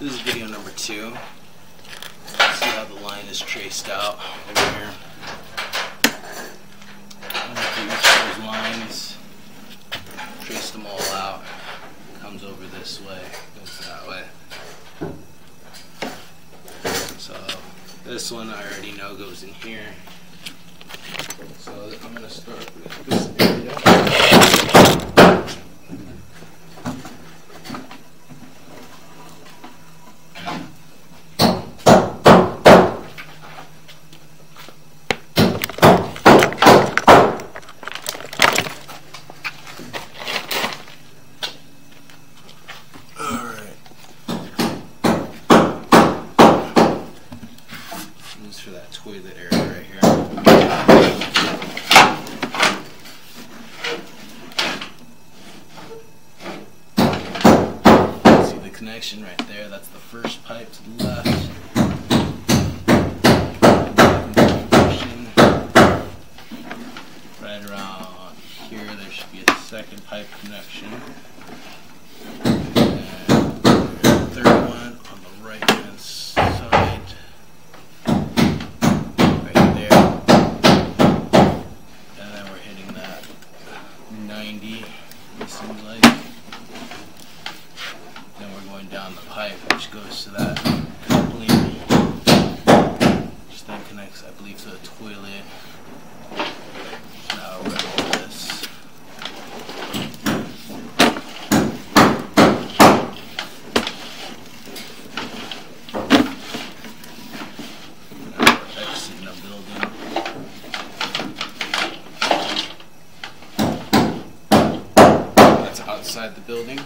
This is video number two. See how the line is traced out over here. Those lines, trace them all out. Comes over this way, goes that way. So this one I already know goes in here. So I'm gonna start with this area. Alright. This is for that toilet area right here. See the connection right there? That's the first pipe to the left. Right around here, there should be a second pipe connection. And third one on the right hand side. Right there. And then we're hitting that 90, it seems like. Then we're going down the pipe, which goes to that coupling. Which then connects, I believe, to the toilet. Now we're this. Now we're. That's outside the building.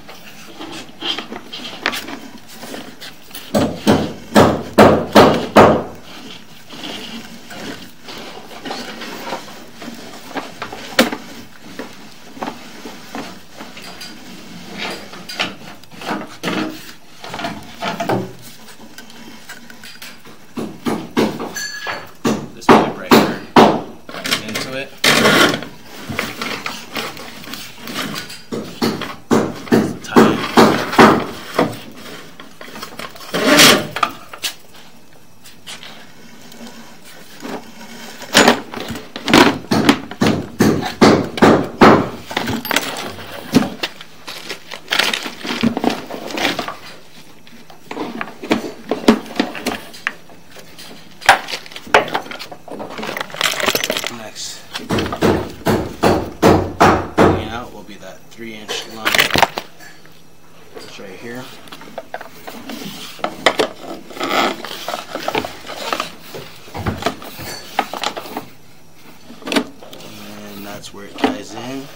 This pipe right here goes into it. It's tight. Next coming out will be that three inch line. Right here. And that's where it ties in.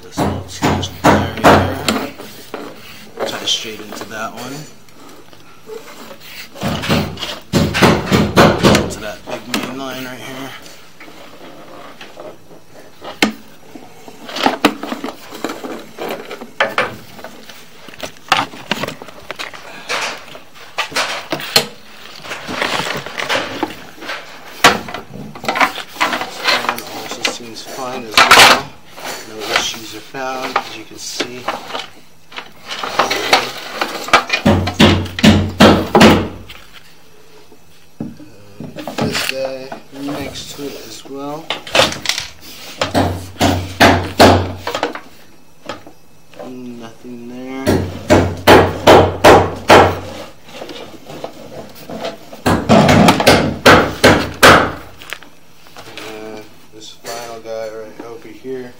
This little two inch line right here. Tie straight into that one. To that big main line right here. Fine as well. No issues are found, as you can see. This next to it as well. Nothing there. Uh, this final guy right over here.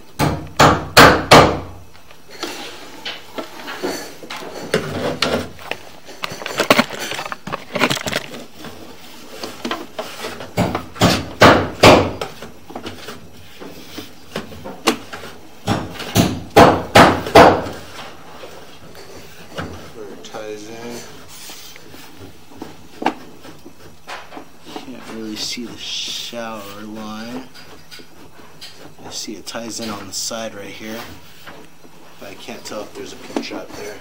Where it ties in. Can't really see the shower line. I see it ties in on the side right here. But I can't tell if there's a pin trap there.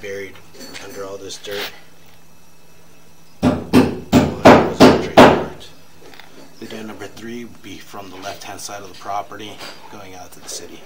buried under all this dirt. Well, those are tree parts. The den number three would be from the left-hand side of the property, going out to the city.